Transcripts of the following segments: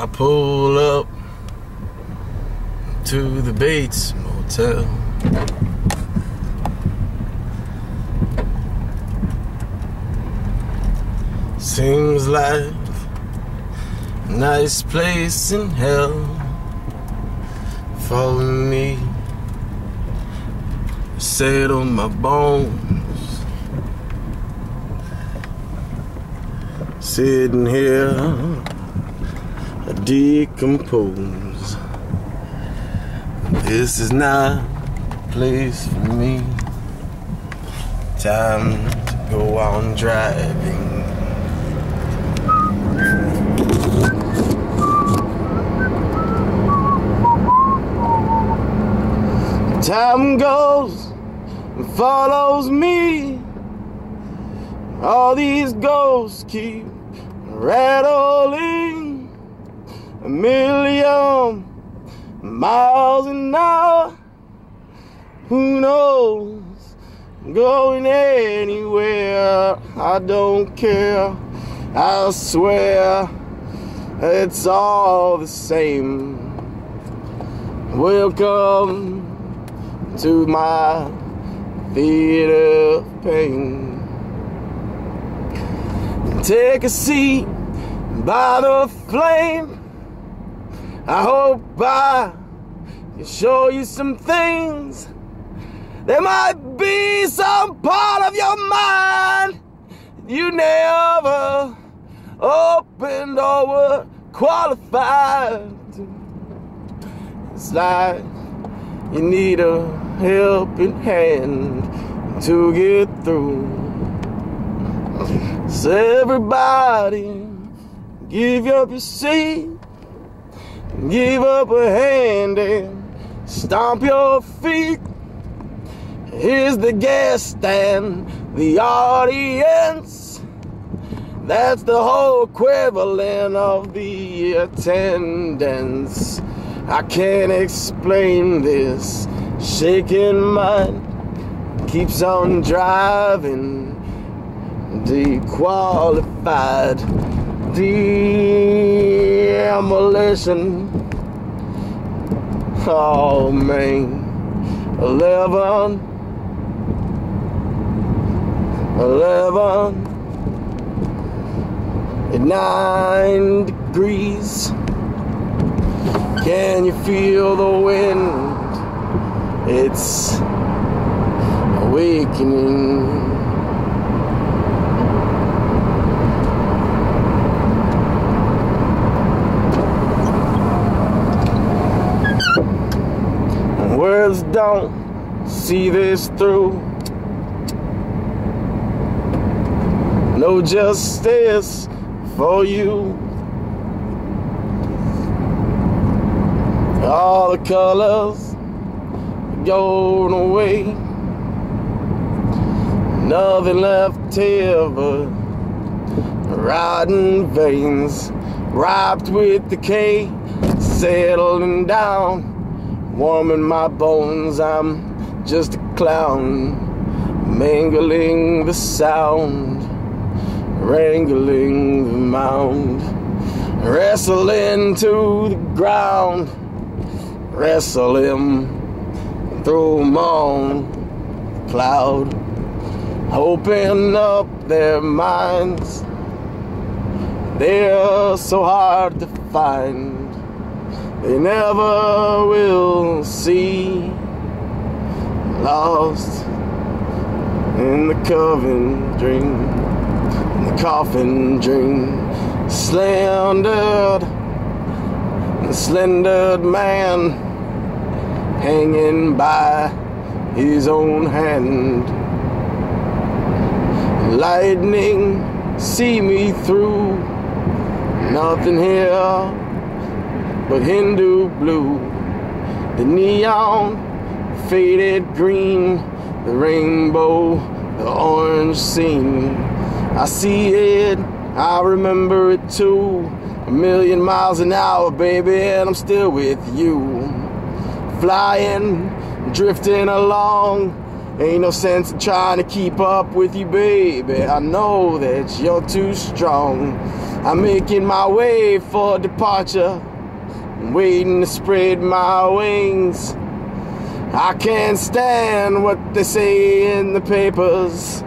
I pull up to the Bates Motel. Seems like a nice place in hell for me. Set on my bones. Sitting here, decompose. This is not a place for me. Time to go on driving. Time goes and follows me. All these ghosts keep million miles an hour. Who knows? I'm Going anywhere, I don't care. I swear it's all the same. Welcome to my theater of pain. Take a seat by the flame. I hope I can show you some things. There might be some part of your mind you never opened or were qualified. It's like you need a helping hand to get through. So everybody, give up your seat, give up a hand and stomp your feet. Here's the guest and the audience. That's the whole equivalent of the attendance. I can't explain this. Shaking mind keeps on driving. Dequalified. Demolition. Oh man. 11. 11. At 9 degrees. Can you feel the wind? It's awakening. Words don't see this through. No justice for you. All the colors going away. Nothing left here but rotten veins, wrapped with decay, settling down, warming my bones. I'm just a clown, mangling the sound, wrangling the mound, wrestling to the ground, wrestle him through them on the cloud, open up their minds. They're so hard to find, they never will see. Lost in the coven dream, in the coffin dream, slandered, the slendered man hanging by his own hand. Lightning, see me through. Nothing here but Hindu blue. The neon, faded green, the rainbow, the orange scene. I see it, I remember it too. A million miles an hour, baby, and I'm still with you flying, drifting along, Ain't no sense in trying to keep up with you, baby. I know that you're too strong. I'm making my way for departure. I'm waiting to spread my wings. I can't stand what they say in the papers.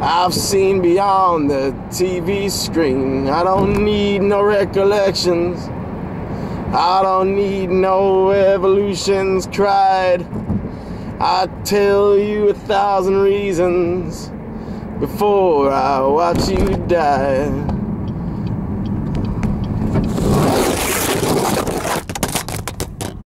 I've seen beyond the TV screen. I don't need no recollections. I don't need no evolutions cried. I tell you a thousand reasons before I watch you die.